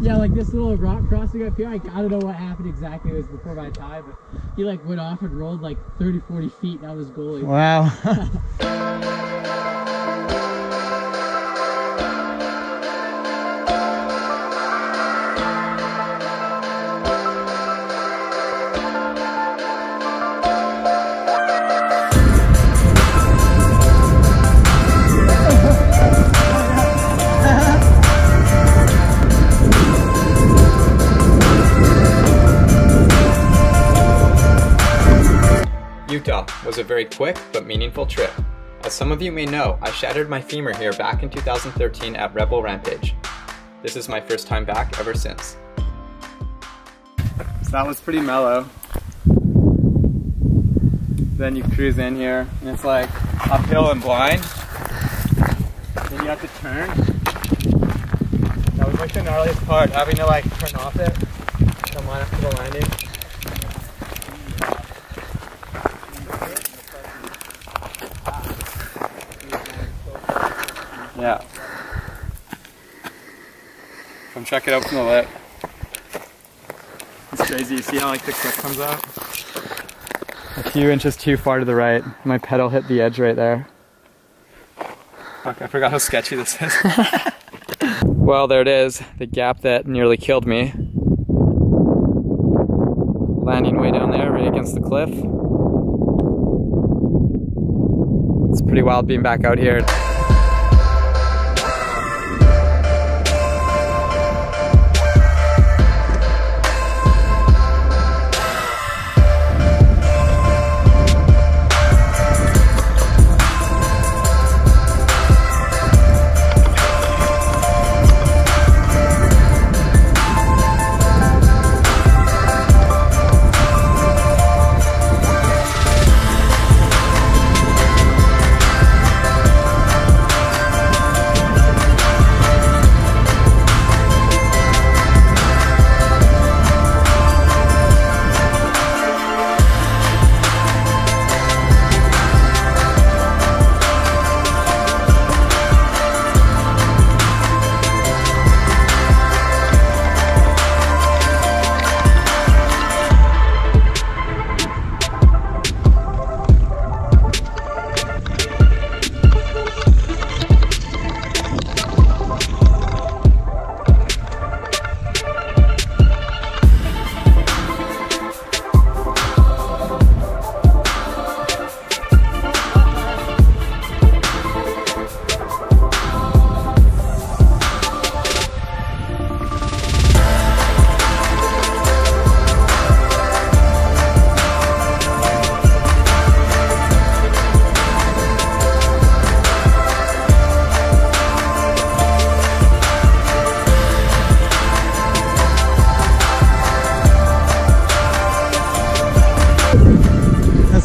Yeah, like this little rock crossing up here, I, I don't know what happened exactly. It was before my time, but he like went off and rolled like 30, 40 feet down his goalie. Wow. Utah was a very quick but meaningful trip. As some of you may know, I shattered my femur here back in 2013 at Red Bull Rampage. This is my first time back ever since. So that was pretty mellow. Then you cruise in here and it's like uphill and blind. Then you have to turn. That was like the gnarliest part, having to like turn off it, come on up to the landing. Yeah. Come check it out from the lip. It's crazy. You see how like the clip comes out? A few inches too far to the right. My pedal hit the edge right there. Fuck, I forgot how sketchy this is. well, there it is. The gap that nearly killed me. Landing way down there, right against the cliff. It's pretty wild being back out here.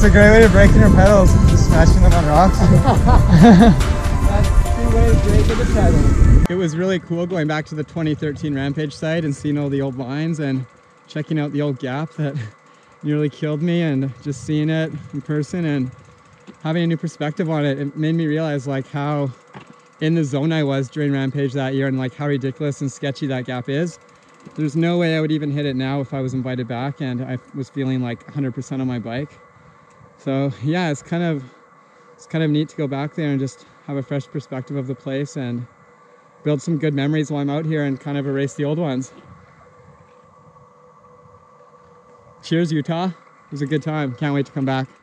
A great way to break your pedals, just smashing them on rocks. That's to break the pedal. it was really cool going back to the 2013 Rampage site and seeing all the old lines and checking out the old gap that nearly killed me and just seeing it in person and having a new perspective on it. It made me realize like how in the zone I was during Rampage that year and like how ridiculous and sketchy that gap is. There's no way I would even hit it now if I was invited back and I was feeling like 100% on my bike. So yeah, it's kind of it's kind of neat to go back there and just have a fresh perspective of the place and build some good memories while I'm out here and kind of erase the old ones. Cheers, Utah. It was a good time. Can't wait to come back.